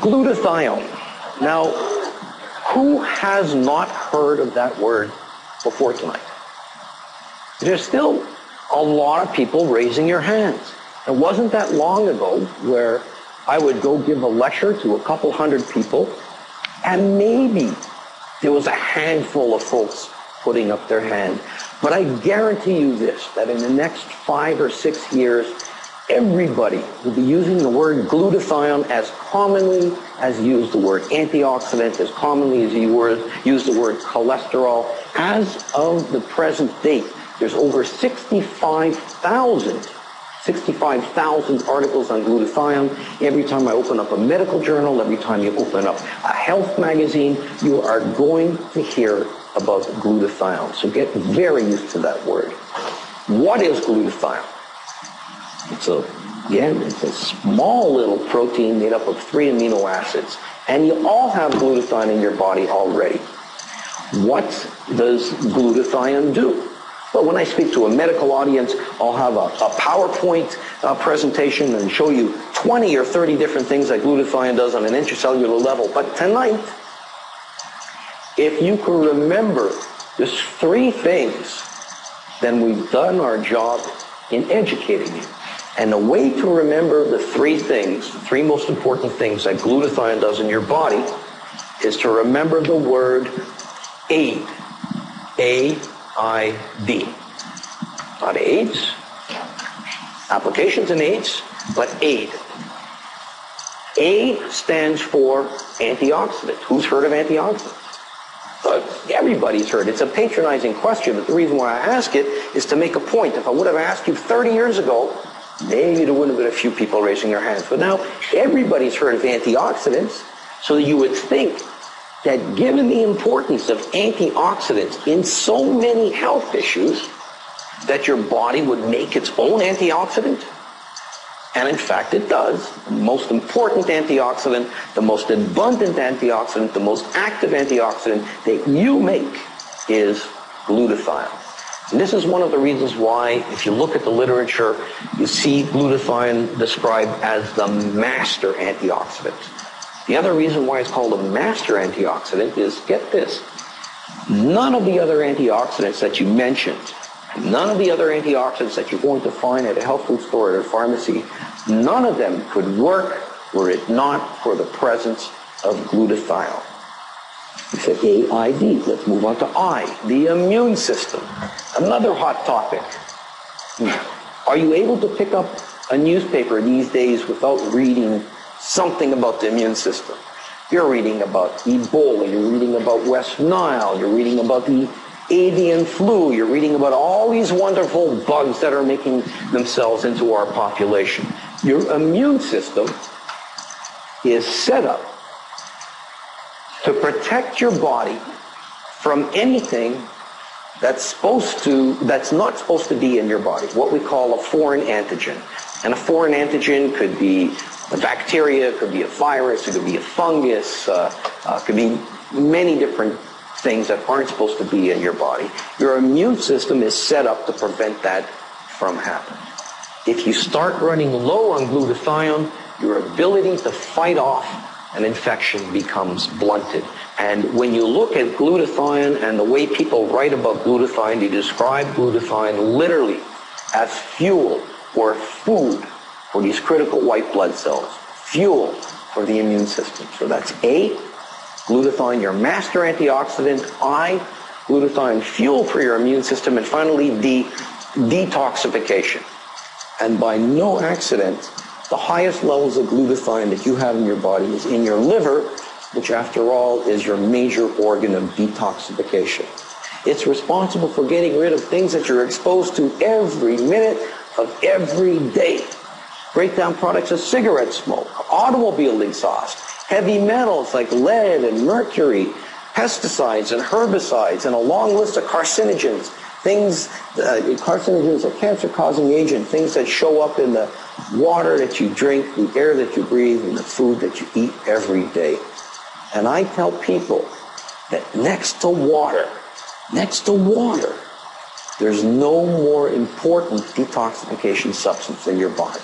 Glutathione. Now, who has not heard of that word before tonight? There's still a lot of people raising your hands. It wasn't that long ago where I would go give a lecture to a couple hundred people, and maybe there was a handful of folks putting up their hand. But I guarantee you this, that in the next five or six years, everybody will be using the word glutathione as commonly as you use the word antioxidant, as commonly as you use the word cholesterol. As of the present date, there's over 65,000 65,000 articles on glutathione. Every time I open up a medical journal, every time you open up a health magazine, you are going to hear about glutathione. So get very used to that word. What is glutathione? A, again, it's a small little protein made up of three amino acids. And you all have glutathione in your body already. What does glutathione do? Well, when I speak to a medical audience, I'll have a, a PowerPoint uh, presentation and show you 20 or 30 different things that glutathione does on an intracellular level. But tonight, if you can remember just three things, then we've done our job in educating you. And the way to remember the three things, the three most important things that glutathione does in your body, is to remember the word aid. A ID. Not AIDS, applications in AIDS, but aid. A stands for antioxidant. Who's heard of antioxidants? Uh, everybody's heard. It's a patronizing question, but the reason why I ask it is to make a point. If I would have asked you 30 years ago, maybe there wouldn't have been a few people raising their hands. But now everybody's heard of antioxidants, so you would think that given the importance of antioxidants in so many health issues, that your body would make its own antioxidant? And in fact, it does. The most important antioxidant, the most abundant antioxidant, the most active antioxidant that you make is glutathione. And this is one of the reasons why, if you look at the literature, you see glutathione described as the master antioxidant. The other reason why it's called a master antioxidant is, get this, none of the other antioxidants that you mentioned, none of the other antioxidants that you're going to find at a health food store or a pharmacy, none of them could work were it not for the presence of glutathione. We said AID. Let's move on to I, the immune system. Another hot topic. Hmm. Are you able to pick up a newspaper these days without reading something about the immune system. You're reading about Ebola, you're reading about West Nile, you're reading about the avian flu, you're reading about all these wonderful bugs that are making themselves into our population. Your immune system is set up to protect your body from anything that's supposed to that's not supposed to be in your body what we call a foreign antigen and a foreign antigen could be a bacteria, could be a virus, it could be a fungus, uh, uh, could be many different things that aren't supposed to be in your body. Your immune system is set up to prevent that from happening. If you start running low on glutathione, your ability to fight off an infection becomes blunted. And when you look at glutathione and the way people write about glutathione, they describe glutathione literally as fuel or food for these critical white blood cells, fuel for the immune system. So that's A, glutathione, your master antioxidant, I, glutathione, fuel for your immune system, and finally D, detoxification. And by no accident, the highest levels of glutathione that you have in your body is in your liver, which after all is your major organ of detoxification. It's responsible for getting rid of things that you're exposed to every minute of every day breakdown products of cigarette smoke, automobile exhaust, heavy metals like lead and mercury, pesticides and herbicides, and a long list of carcinogens, things, uh, carcinogens are cancer-causing agent, things that show up in the water that you drink, the air that you breathe, and the food that you eat every day. And I tell people that next to water, next to water, there's no more important detoxification substance in your body.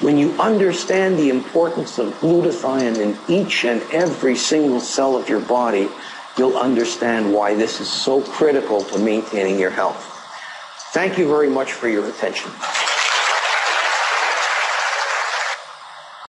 When you understand the importance of glutathione in each and every single cell of your body, you'll understand why this is so critical to maintaining your health. Thank you very much for your attention.